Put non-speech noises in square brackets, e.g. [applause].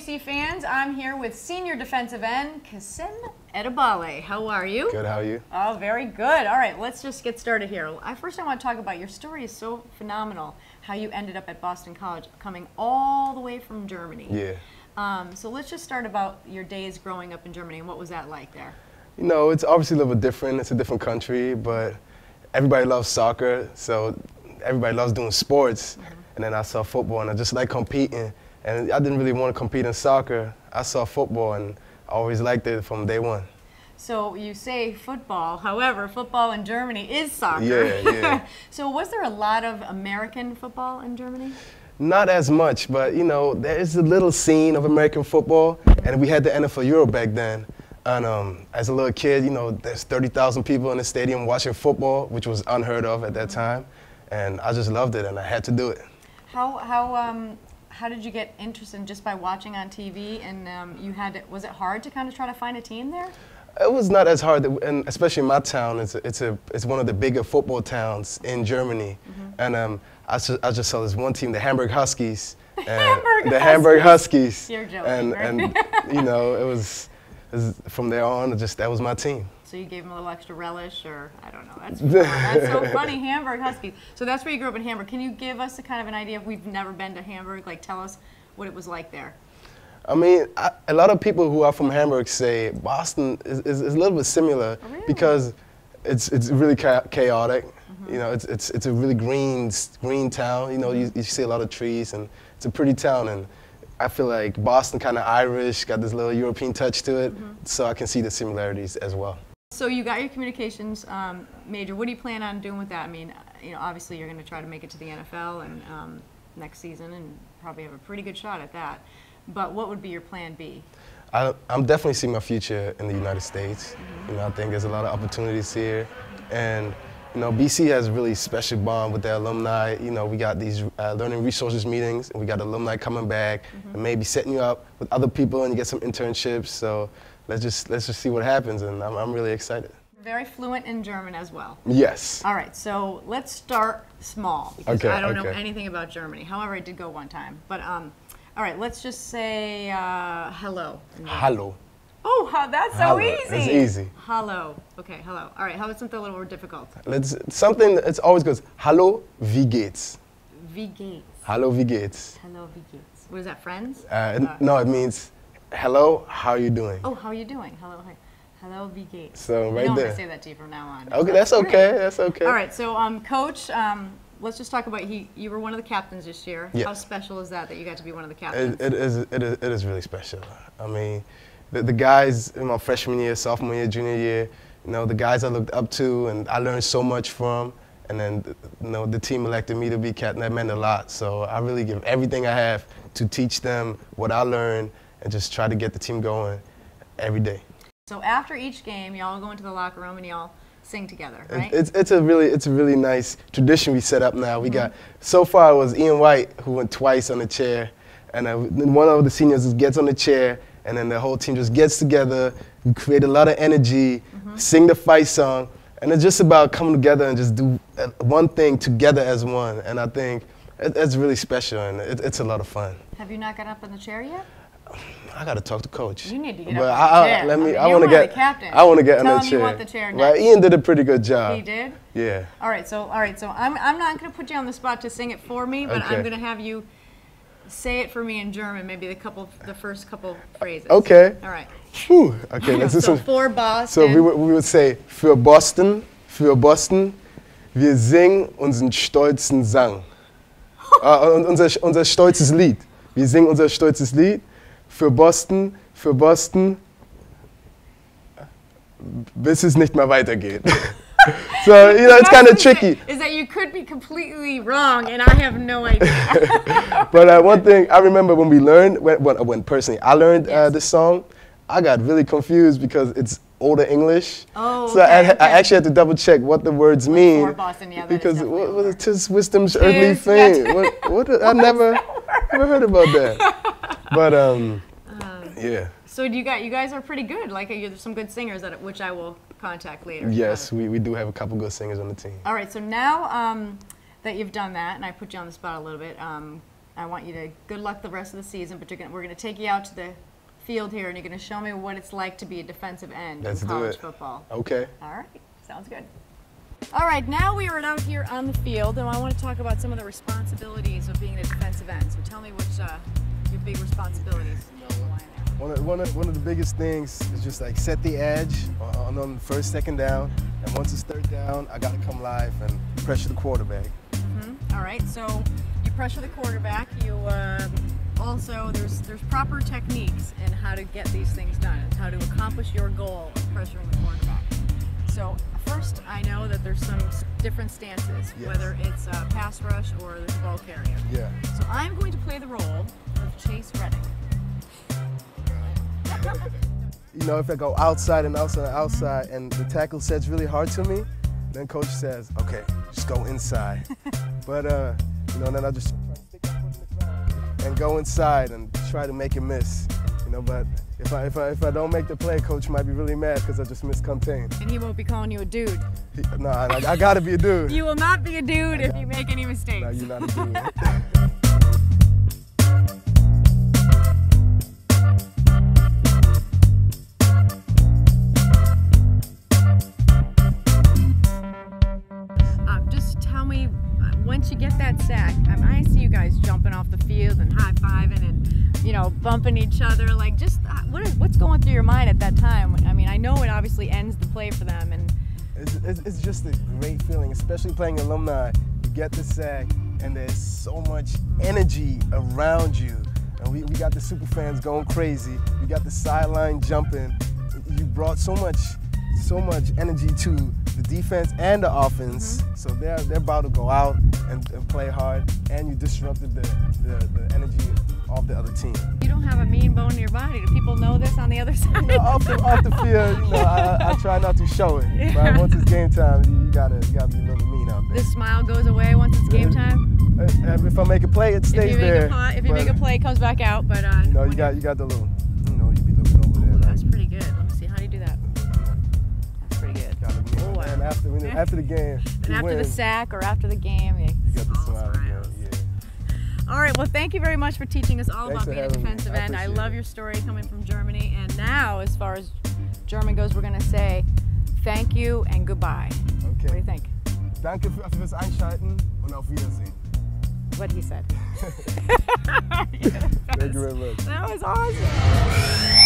Fans. I'm here with senior defensive end Kasim Edebali. How are you? Good, how are you? Oh, very good. All right, let's just get started here. I first I want to talk about your story is so phenomenal. How you ended up at Boston College, coming all the way from Germany. Yeah. Um, so let's just start about your days growing up in Germany and what was that like there? You know, it's obviously a little bit different. It's a different country, but everybody loves soccer, so everybody loves doing sports. And then I saw football, and I just like competing. And I didn't really want to compete in soccer. I saw football, and I always liked it from day one. So you say football, however, football in Germany is soccer. Yeah, yeah. [laughs] so was there a lot of American football in Germany? Not as much, but you know, there is a little scene of American football, and we had the NFL Euro back then. And um, as a little kid, you know, there's 30,000 people in the stadium watching football, which was unheard of at that time. And I just loved it, and I had to do it. How how um how did you get interested just by watching on TV? And um, you had to, was it hard to kind of try to find a team there? It was not as hard, and especially in my town. It's a, it's a it's one of the bigger football towns in Germany, and um, I just I just saw this one team, the Hamburg Huskies, [laughs] and Hamburg the Hamburg Huskies, You're joking, and right? and you know it was, it was from there on. It just that was my team. So you gave them a little extra relish, or I don't know. That's that's so [laughs] funny, Hamburg Huskies. So that's where you grew up in Hamburg. Can you give us a kind of an idea? If we've never been to Hamburg, like tell us what it was like there. I mean, I, a lot of people who are from Hamburg say Boston is, is, is a little bit similar Oh, really? because it's it's really cha- chaotic. Mm-hmm. You know, it's, it's it's a really green green town. You know, you, you see a lot of trees and it's a pretty town. And I feel like Boston kind of Irish, got this little European touch to it. Mm-hmm. So I can see the similarities as well. So you got your communications um, major. What do you plan on doing with that? I mean, you know, obviously you're going to try to make it to the NFL and um, next season, and probably have a pretty good shot at that. But what would be your plan B? I, I'm definitely seeing my future in the United States. You know, I think there's a lot of opportunities here, and you know, BC has a really special bond with their alumni. You know, we got these uh, learning resources meetings, and we got alumni coming back, and maybe setting you up with other people, and you get some internships. So let's just let's just see what happens, and I'm, I'm really excited. Very fluent in German as well. Yes. All right, so let's start small because Okay, I don't know anything about Germany. However, I did go one time. But um, all right, let's just say uh, hello. Hallo. Oh, how, that's so Hallo. easy. It's easy. Hello. Okay, hello. All right, how about something a little more difficult? Let's something. It's always goes. hello V Gates. V Gates. Hello V Gates. Hello, V Gates. What is that, friends? Uh, n- no, it means hello. How are you doing? Oh, how are you doing? Hello, hi. Hello, wie Gates. So right know I'm there. gonna say that to you from now on. Okay, that's great. okay. That's okay. All right, so um, coach, um, let's just talk about he. You were one of the captains this year. Yes. How special is that that you got to be one of the captains? It, it is. It is. It is really special. I mean, the, the guys in my freshman year, sophomore year, junior year, you know, the guys I looked up to and I learned so much from. And then, you know, the team elected me to be captain. That meant a lot. So I really give everything I have to teach them what I learned and just try to get the team going every day. So after each game, y'all go into the locker room and y'all sing together, right? It's, it's a really it's a really nice tradition we set up now. We got so far it was Ian White who went twice on the chair, and uh, then one of the seniors gets on the chair, and then the whole team just gets together. We create a lot of energy, sing the fight song, and it's just about coming together and just do uh, one thing together as one. And I think it, it's really special and it, it's a lot of fun. Have you not got up in the chair yet? I got to talk to coach. You need to get but up I, the I- chair. Let I mean, I you're want to get. the captains. I want to get Tell on the chair. you want the chair Right. next. Ian did a pretty good job. He did. Yeah. All right, so all right, so I'm, I'm not going to put you on the spot to sing it for me, but I'm going to have you say it for me in German, maybe the couple, the first couple phrases. Okay. All right. Phew. Okay. Let's do so some. for Boston. So we would, we would say, für Boston, für Boston, wir singen unseren stolzen Sang. [laughs] und unser, unser stolzes Lied. Wir singen unser stolzes Lied. Für Boston, für Boston, bis es nicht mehr weitergeht. [laughs] [laughs] so, you know, it's kind of tricky. Is that you could be completely wrong, and I have no idea. [laughs] But uh, one thing I remember when we learned, when, when, when personally I learned uh, this song, I got really confused because it's older English. Oh, so I, okay, I actually had to double check what the words mean. Boston, yeah, because what was? Tis wisdom's earthly Tis, yeah, [laughs] fame. what, what, I never, never heard about that. But um, yeah. So you got you guys are pretty good. Like you're some good singers that which I will contact later. Yes, we, we do have a couple good singers on the team. All right. So now um, that you've done that, and I put you on the spot a little bit, um, I want you to good luck the rest of the season. But you're gonna, we're going to take you out to the field here, and you're going to show me what it's like to be a defensive end Let's in do college it. football. Okay. All right. Sounds good. All right, now we are out here on the field, and I want to talk about some of the responsibilities of being a defensive end. So tell me which uh, your big responsibilities. One of, one, of, one of the biggest things is just like set the edge on, on the first, second down. And once it's third down, I got to come live and pressure the quarterback. Hmm. All right, so you pressure the quarterback. You um also there's there's proper techniques in how to get these things done, and how to accomplish your goal of pressuring the quarterback. So first, I know that there's some different stances, Yes. whether it's uh, pass rush or the ball carrier. Yeah. So I'm going to play the role of Chase Rettig. You know, if I go outside and outside and outside and the tackle sets really hard to me, then coach says, okay, just go inside. [laughs] but, uh, you know, then I just try to stick my foot in the ground and go inside and try to make it miss. You know, but if I, if I, if I don't make the play, coach might be really mad because I just missed contain. And he won't be calling you a dude. He, no, I, I gotta be a dude. You will not be a dude if you make any mistakes. No, you're not a dude. [laughs] Like, just uh, what is, what's going through your mind at that time? I mean, I know it obviously ends the play for them, and It's, it's, it's just a great feeling, especially playing alumni. You get the sack, and there's so much energy around you. And we, we got the super fans going crazy. We got the sideline jumping. You brought so much, so much energy to the defense and the offense. So they're they're about to go out and, and play hard, and you disrupted the, the, the energy of the other team. you don't have a mean bone in your body. Do people know this on the other [laughs] side? off the off the field, you know, I, I try not to show it. [laughs] But once it's game time, you, gotta you gotta be a little mean out there. the smile goes away once it's game time. Uh, If I make a play, it stays make there. if you but, make a play, it comes back out. But uh, you know, you got you got the little, you know, you be looking over there. Ooh, like, that's pretty good. Let me see. How do you do that? That's pretty good. Oh, wow. and after after the game, And after the sack or after the game, you, you got the smile. Yeah. All right. Well, thank you very much for teaching us all Thanks about being a having me. defensive I end. I love it. your story coming from Germany. And now, as far as German goes, we're going to say thank you and goodbye. Okay. What do you think? Danke für- fürs Einschalten und auf Wiedersehen. What he said. [laughs] Thank you very much. [laughs] That was awesome.